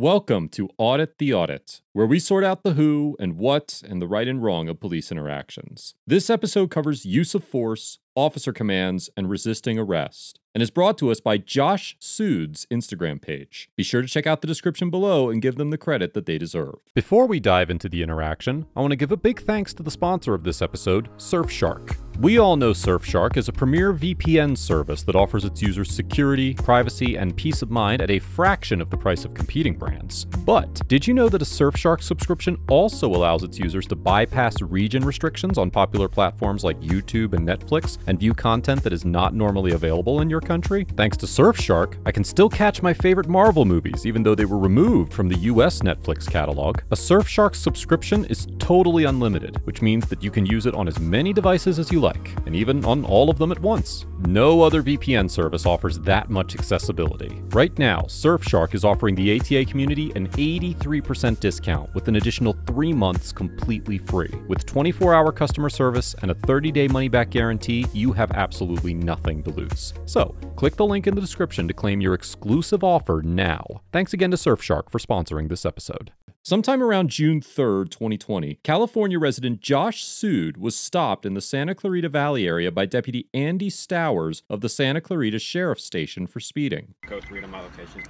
Welcome to Audit the Audit, where we sort out the who and what and the right and wrong of police interactions. This episode covers use of force, officer commands, and resisting arrest, and is brought to us by Josh Sood's Instagram page. Be sure to check out the description below and give them the credit that they deserve. Before we dive into the interaction, I want to give a big thanks to the sponsor of this episode, Surfshark. We all know Surfshark is a premier VPN service that offers its users security, privacy, and peace of mind at a fraction of the price of competing brands. But did you know that a Surfshark subscription also allows its users to bypass region restrictions on popular platforms like YouTube and Netflix and view content that is not normally available in your country? Thanks to Surfshark, I can still catch my favorite Marvel movies even though they were removed from the US Netflix catalog. A Surfshark subscription is totally unlimited, which means that you can use it on as many devices as you like and even on all of them at once. No other VPN service offers that much accessibility. Right now, Surfshark is offering the ATA community an 83% discount with an additional three months completely free. With 24 hour customer service and a 30 day money back guarantee, you have absolutely nothing to lose. So, click the link in the description to claim your exclusive offer now. Thanks again to Surfshark for sponsoring this episode. Sometime around June 3rd, 2020, California resident Josh Sood was stopped in the Santa Clarita Valley area by Deputy Andy Stowers of the Santa Clarita Sheriff's Station for speeding. Go to on my location.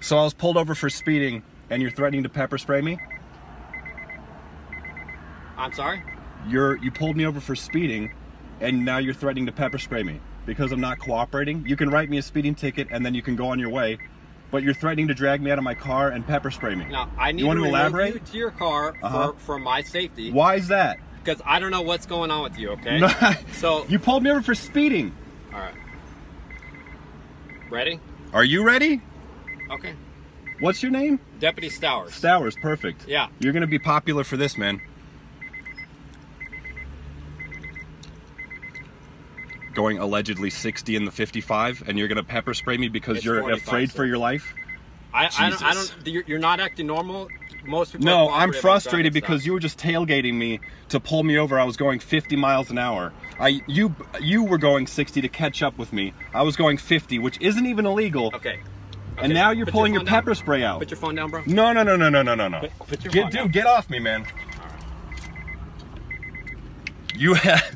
So I was pulled over for speeding, and you're threatening to pepper spray me? I'm sorry? You're you pulled me over for speeding, and now you're threatening to pepper spray me because I'm not cooperating. You can write me a speeding ticket, and then you can go on your way. But you're threatening to drag me out of my car and pepper spray me. Now, I need You want to to elaborate? you to your car Uh-huh. for, for my safety Why is that? because I don't know what's going on with you, okay? So, you pulled me over for speeding. all right. Ready? Are you ready? Okay. What's your name? Deputy Stowers. Stowers, perfect. Yeah. You're gonna be popular for this, man. Going allegedly 60 in the 55, and you're gonna pepper spray me because It's you're afraid sir. for your life? I, I don't, I don't, you're, you're not acting normal. Most people No, I'm frustrated because you were just tailgating me to pull me over. I was going 50 miles an hour. I you you were going 60 to catch up with me. I was going 50, which isn't even illegal. Okay. And now you're Put pulling your down. pepper spray out. Put your phone down, bro. No, no, no, no, no, no, no, no. Put- put your Get, phone dude, down. get off me, man. You have,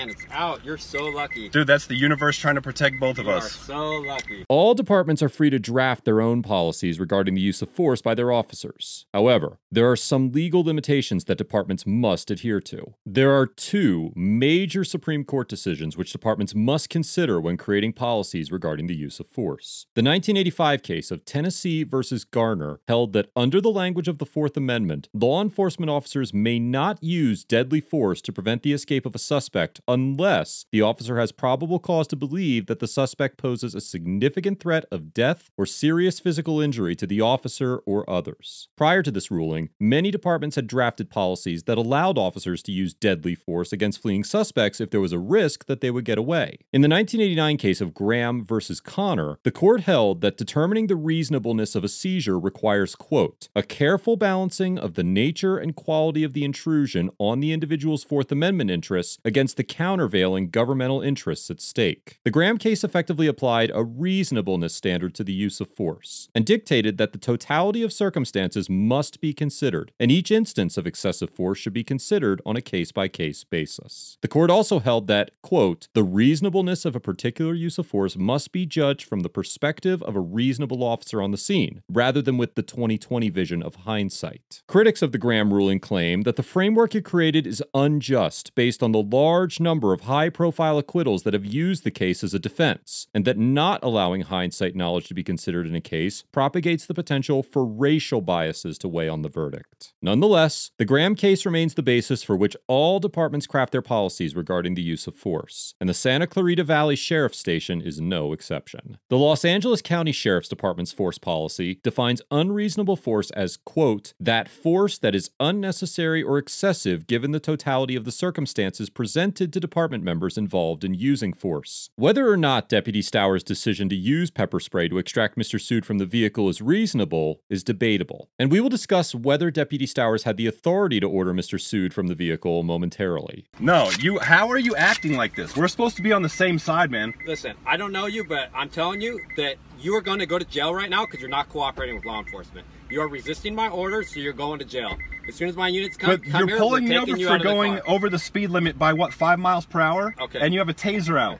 Man, it's out. You're so lucky. dude. That's the universe trying to protect both of You are us. so lucky. All departments are free to draft their own policies regarding the use of force by their officers. However, there are some legal limitations that departments must adhere to. There are two major Supreme Court decisions which departments must consider when creating policies regarding the use of force. The 1985 case of Tennessee versus Garner held that under the language of the Fourth Amendment, law enforcement officers may not use deadly force to prevent the escape of a suspect unless the officer has probable cause to believe that the suspect poses a significant threat of death or serious physical injury to the officer or others. Prior to this ruling, many departments had drafted policies that allowed officers to use deadly force against fleeing suspects if there was a risk that they would get away. In the 1989 case of Graham versus Connor, the court held that determining the reasonableness of a seizure requires, quote, a careful balancing of the nature and quality of the intrusion on the individual's Fourth Amendment interests against the countervailing governmental interests at stake. The Graham case effectively applied a reasonableness standard to the use of force and dictated that the totality of circumstances must be considered, and each instance of excessive force should be considered on a case by case basis. The court also held that, quote, the reasonableness of a particular use of force must be judged from the perspective of a reasonable officer on the scene, rather than with the 2020 vision of hindsight. Critics of the Graham ruling claim that the framework it created is unjust based on the large number of high profile acquittals that have used the case as a defense, and that not allowing hindsight knowledge to be considered in a case propagates the potential for racial biases to weigh on the verdict. Nonetheless, the Graham case remains the basis for which all departments craft their policies regarding the use of force, and the Santa Clarita Valley Sheriff's Station is no exception. The Los Angeles County Sheriff's Department's force policy defines unreasonable force as, quote, that force that is unnecessary or excessive given the totality of the circumstances presented related to department members involved in using force. Whether or not Deputy Stowers' decision to use pepper spray to extract Mr. Sood from the vehicle is reasonable is debatable, and we will discuss whether Deputy Stowers had the authority to order Mr. Sood from the vehicle momentarily. No, you. How are you acting like this? We're supposed to be on the same side, man. Listen, I don't know you, but I'm telling you that you are going to go to jail right now because you're not cooperating with law enforcement. You are resisting my orders, so you're going to jail. As soon as my units come, But come you're here, pulling me over you for the going car. over the speed limit by what five miles per hour? Okay. And you have a taser out.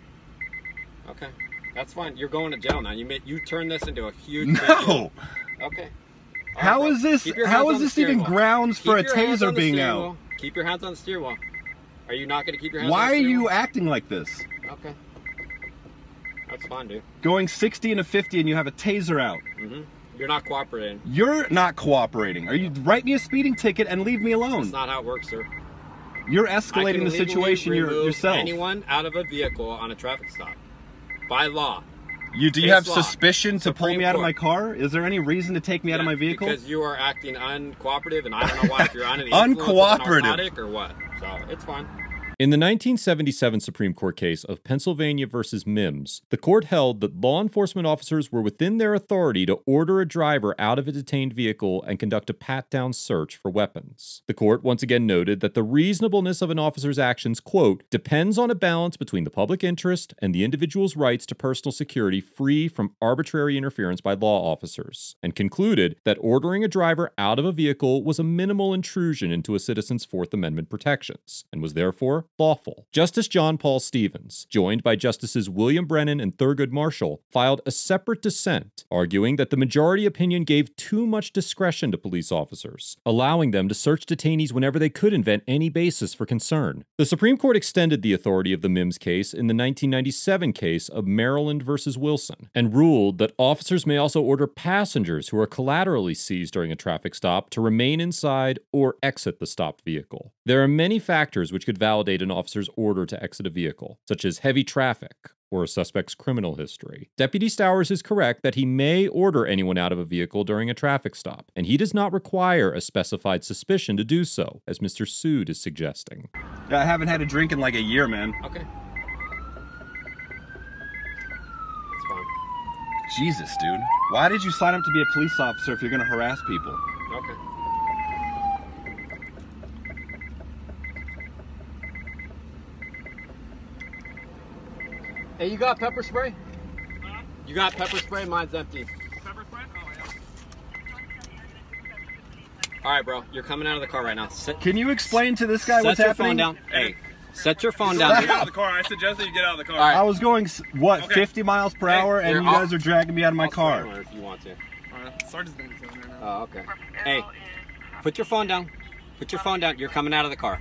Okay, that's fine. You're going to jail now. You made, you turned this into a huge. No. Okay. All How bro. is this- Keep how is the this even grounds for a taser being out? Keep your hands on the steering wheel. Are you not going to keep your hands? on Why the are you acting like this? Okay. That's fine, dude. Going 60 and a 50 and you have a taser out. hmm You're not cooperating. You're not cooperating. Are you write me a speeding ticket and leave me alone? That's not how it works, sir. You're escalating the situation yourself. Anyone out of a vehicle on a traffic stop by law. You do you have law. suspicion to pull me out of my car? Is there any reason to take me out of my vehicle? Because you are acting uncooperative, and I don't know why. If you're under the influence of a Uncooperative. narcotic or what. So it's fine. In the 1977 Supreme Court case of Pennsylvania versus Mimms, the court held that law enforcement officers were within their authority to order a driver out of a detained vehicle and conduct a pat down search for weapons. The court once again noted that the reasonableness of an officer's actions, quote, depends on a balance between the public interest and the individual's rights to personal security free from arbitrary interference by law officers, and concluded that ordering a driver out of a vehicle was a minimal intrusion into a citizen's Fourth Amendment protections, and was therefore lawful. Justice John Paul Stevens, joined by Justices William Brennan and Thurgood Marshall, filed a separate dissent, arguing that the majority opinion gave too much discretion to police officers, allowing them to search detainees whenever they could invent any basis for concern. The Supreme Court extended the authority of the Mimms case in the 1997 case of Maryland versus Wilson, and ruled that officers may also order passengers who are collaterally seized during a traffic stop to remain inside or exit the stopped vehicle. There are many factors which could validate an officer's order to exit a vehicle, such as heavy traffic or a suspect's criminal history. Deputy Stowers is correct that he may order anyone out of a vehicle during a traffic stop, and he does not require a specified suspicion to do so, as Mr. Sood is suggesting. I haven't had a drink in like a year, man. Okay. It's fine. Jesus, dude. Why did you sign up to be a police officer if you're gonna harass people? Okay. Hey, you got pepper spray? You got pepper spray? Mine's empty. Pepper spray? Oh, yeah. All right, bro. You're coming out of the car right now. Set, Can you explain to this guy what's happening? set what's your happening? phone down. Hey, set your phone down. Get down. out of the car. I suggest that you get out of the car. All right. I was going what Okay. 50 miles per Hey, hour, and you I'll- guys are dragging me out of my I'll car. If you want to. All right. Sergeant's doing his own right now. Oh, okay. Hey, put your phone down. Put your phone down. You're coming out of the car.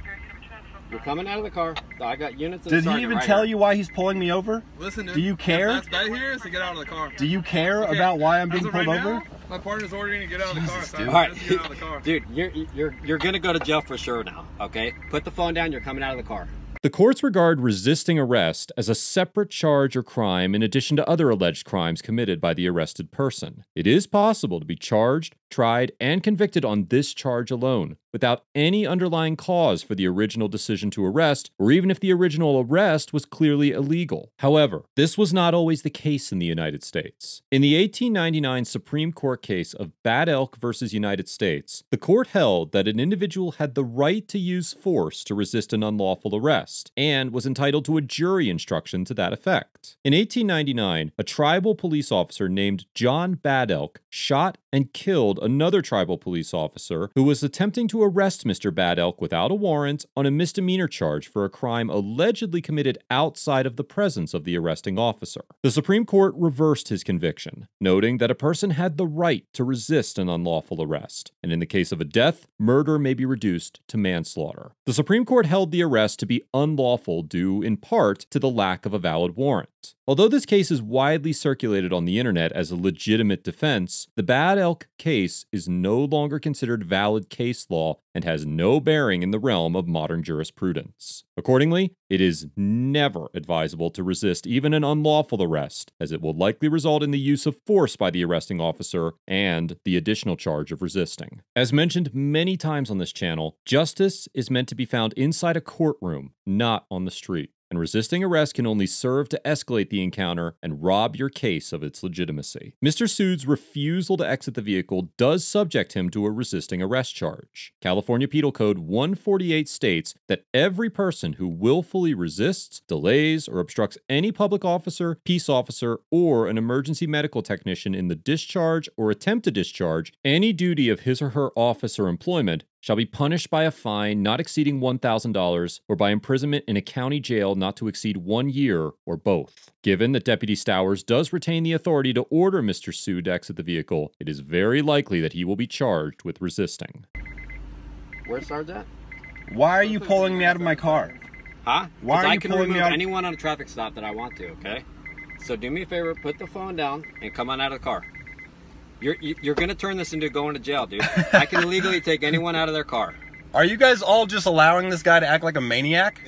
You're coming out of the car. I got units. of Did he even right tell here. you why he's pulling me over? Listen, dude. Do you care? If that's bad here is to get out of the car. Do you care Okay, about why I'm as being of pulled right over? Now, my partner's ordering to get out of the car. So dude. All right, you get out of the car. dude, you're you're you're gonna go to jail for sure now. Okay, put the phone down. You're coming out of the car. The courts regard resisting arrest as a separate charge or crime in addition to other alleged crimes committed by the arrested person. It is possible to be charged, tried, and convicted on this charge alone, without any underlying cause for the original decision to arrest, or even if the original arrest was clearly illegal. However, this was not always the case in the United States. In the 1899 Supreme Court case of Bad Elk versus United States, the court held that an individual had the right to use force to resist an unlawful arrest and was entitled to a jury instruction to that effect. In 1899, a tribal police officer named John Bad Elk shot and killed another tribal police officer who was attempting to arrest Mr. Bad Elk without a warrant on a misdemeanor charge for a crime allegedly committed outside of the presence of the arresting officer. The Supreme Court reversed his conviction, noting that a person had the right to resist an unlawful arrest, and in the case of a death, murder may be reduced to manslaughter. The Supreme Court held the arrest to be unlawful due in part to the lack of a valid warrant. Although this case is widely circulated on the internet as a legitimate defense, the Bad Elk case is no longer considered valid case law and has no bearing in the realm of modern jurisprudence. Accordingly, it is never advisable to resist even an unlawful arrest, as it will likely result in the use of force by the arresting officer and the additional charge of resisting. As mentioned many times on this channel, justice is meant to be found inside a courtroom, not on the street and resisting arrest can only serve to escalate the encounter and rob your case of its legitimacy. Mr. Sood's refusal to exit the vehicle does subject him to a resisting arrest charge. California Penal Code 148 states that every person who willfully resists, delays, or obstructs any public officer, peace officer, or an emergency medical technician in the discharge or attempt to discharge any duty of his or her office or employment shall be punished by a fine not exceeding $1,000 or by imprisonment in a county jail not to exceed one year or both. Given that Deputy Stowers does retain the authority to order Mr. Sood to exit the vehicle, it is very likely that he will be charged with resisting. Where's Sarge at? Why are you pulling me out of my car? Huh? Why are I you can pulling me remove out- anyone on a traffic stop that I want to, okay? So do me a favor, put the phone down and come on out of the car. You're you- you're gonna turn this into going to jail, dude. I can legally take anyone out of their car. Are you guys all just allowing this guy to act like a maniac?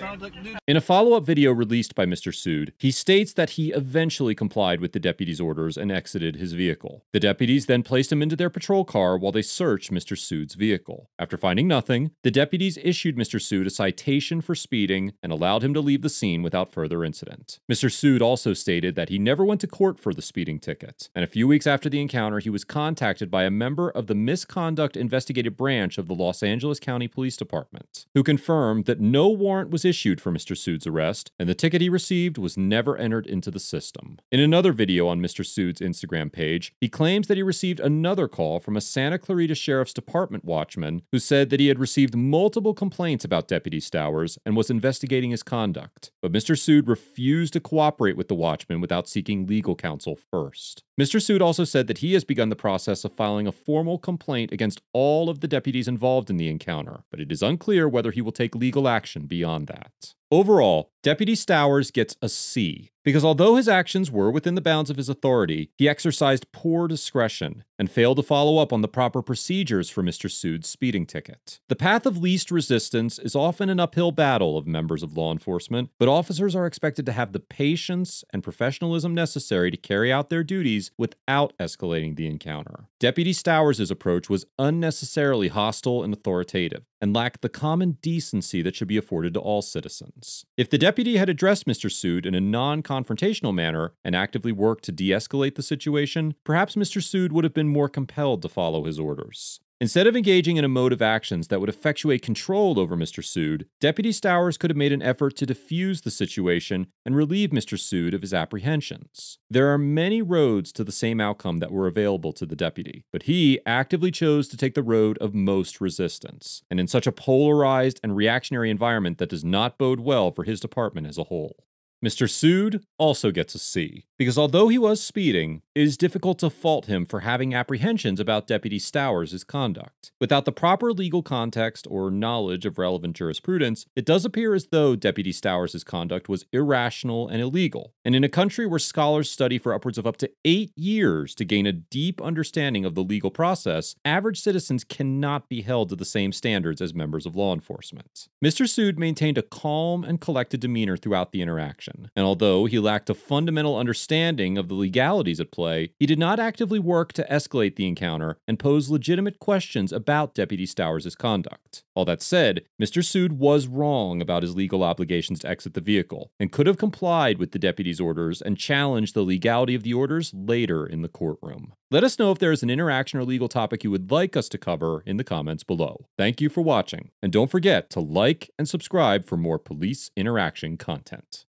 In a follow up video released by Mr. Sood, he states that he eventually complied with the deputy's orders and exited his vehicle. The deputies then placed him into their patrol car while they searched Mr. Sood's vehicle. After finding nothing, the deputies issued Mr. Sood a citation for speeding and allowed him to leave the scene without further incident. Mr. Sood also stated that he never went to court for the speeding ticket, and a few weeks after the encounter, he was contacted by a member of the Misconduct Investigative Branch of the Los Angeles County Police Department, who confirmed that no warrant was issued for Mr. Sood's arrest, and the ticket he received was never entered into the system. In another video on Mr. Sood's Instagram page, he claims that he received another call from a Santa Clarita Sheriff's Department watchman who said that he had received multiple complaints about Deputy Stowers and was investigating his conduct. But Mr. Sood refused to cooperate with the watchman without seeking legal counsel first. Mr. Sood also said that he has begun the process of filing a formal complaint against all of the deputies involved in the encounter, but it is unclear whether he will take legal action beyond that. Overall, Deputy Stowers gets a C, because although his actions were within the bounds of his authority, he exercised poor discretion and failed to follow up on the proper procedures for Mr. Sood's speeding ticket. The path of least resistance is often an uphill battle of members of law enforcement, but officers are expected to have the patience and professionalism necessary to carry out their duties without escalating the encounter. Deputy Stowers' approach was unnecessarily hostile and authoritative and lacked the common decency that should be afforded to all citizens. If the deputy had addressed Mr. Sood in a non confrontational manner and actively worked to de escalate the situation, perhaps Mr. Sood would have been more compelled to follow his orders. Instead of engaging in a mode of actions that would effectuate control over Mr. Sood, Deputy Stowers could have made an effort to defuse the situation and relieve Mr. Sood of his apprehensions. There are many roads to the same outcome that were available to the deputy, but he actively chose to take the road of most resistance, and in such a polarized and reactionary environment that does not bode well for his department as a whole. Mr. Sood also gets a C, because although he was speeding, it is difficult to fault him for having apprehensions about Deputy Stowers' conduct. Without the proper legal context or knowledge of relevant jurisprudence, it does appear as though Deputy Stowers' conduct was irrational and illegal. And in a country where scholars study for upwards of up to eight years to gain a deep understanding of the legal process, average citizens cannot be held to the same standards as members of law enforcement. Mr. Sood maintained a calm and collected demeanor throughout the interaction and although he lacked a fundamental understanding of the legalities at play, he did not actively work to escalate the encounter and pose legitimate questions about Deputy Stowers' conduct. All that said, Mr. Sood was wrong about his legal obligations to exit the vehicle and could have complied with the deputy's orders and challenged the legality of the orders later in the courtroom. Let us know if there is an interaction or legal topic you would like us to cover in the comments below. Thank you for watching, and don't forget to like and subscribe for more police interaction content.